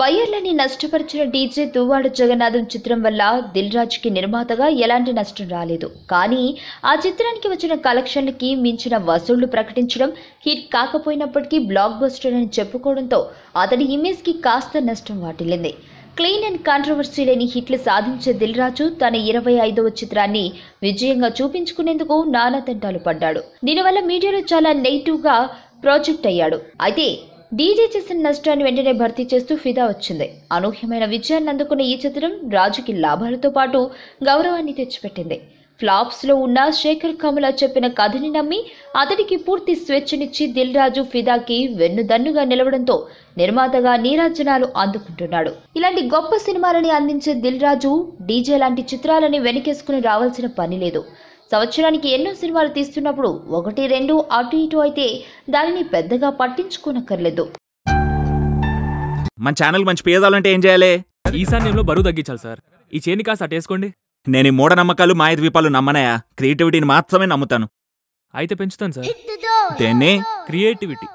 బయ్యర్లని నష్టపరిచిన డీజే దువ్వాడ జగన్నాథం చిత్రం వల్ల దిల్ రాజుకి నిర్మాతగా ఎలాంటి నష్టం రాలేదు. కానీ ఆ చిత్రానికి వచ్చిన కలెక్షన్లకి మించిన వసూళ్ళు ప్రకటించడం హిట్ కాకపోయినప్పటికీ బ్లాక్ బస్టర్ అని చెప్పుకోవడంతో అతడి ఇమేజ్కి కాస్త నష్టం వాటిల్లింది. క్లీన్ అండ్ కాంట్రవర్సీ లేని హిట్లు సాధించే దిల్ రాజు తన ఇరవై ఐదవ చిత్రాన్ని విజయంగా చూపించుకునేందుకు నానా తంటాలు పడ్డాడు. దీనివల్ల మీడియాలో చాలా నెగిటివ్గా ప్రాజెక్ట్ అయ్యాడు. అయితే డీజే చేసిన నష్టాన్ని వెంటనే భర్తీ చేస్తూ ఫిదా వచ్చింది. అనూహ్యమైన విజయాన్ని అందుకున్న ఈ చిత్రం రాజుకి లాభాలతో పాటు గౌరవాన్ని తెచ్చిపెట్టింది. ఫ్లాప్స్లో ఉన్న శేఖర్ కమల చెప్పిన కథని నమ్మి అతడికి పూర్తి స్వేచ్ఛనిచ్చి దిల్ రాజు ఫిదాకి వెన్నుదన్నుగా నిలవడంతో నిర్మాతగా నీరాజనాలు అందుకుంటున్నాడు. ఇలాంటి గొప్ప సినిమాలని అందించే దిల్ రాజు డీజే లాంటి చిత్రాలని వెనకేసుకుని రావాల్సిన పని లేదు. సంవత్సరానికి ఎన్నో సినిమాలు తీస్తున్నప్పుడు ఒకటి రెండు అటు ఇటు అయితే దానిని పెద్దగా పట్టించుకోనక్కర్లేదు. మన ఛానల్ మంచి పేదాలంటే ఏం చేయాలి? ఈశాన్యంలో బరువు తగ్గించాలి సార్. ఈ చేని కాస్త అటేసుకోండి నేను ఈ మూఢనమ్మకాలు మాయద్వీపాలు నమ్మనయా? క్రియేటివిటీని మాత్రమే నమ్ముతాను. అయితే పెంచుతాను సార్. దేన్ని? క్రియేటివిటీ.